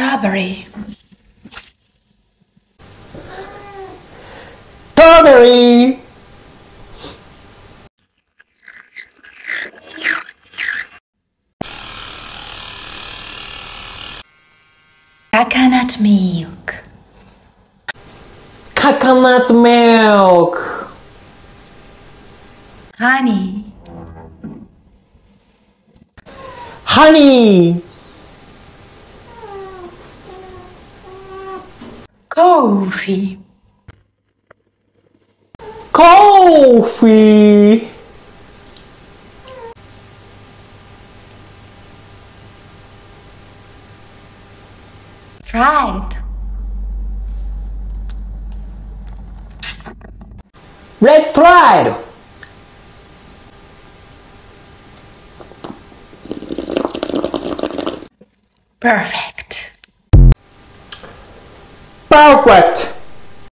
Strawberry. Strawberry. Coconut milk. Coconut milk. Honey. Honey. Coffee. Coffee. It. Let's try it. Perfect perfect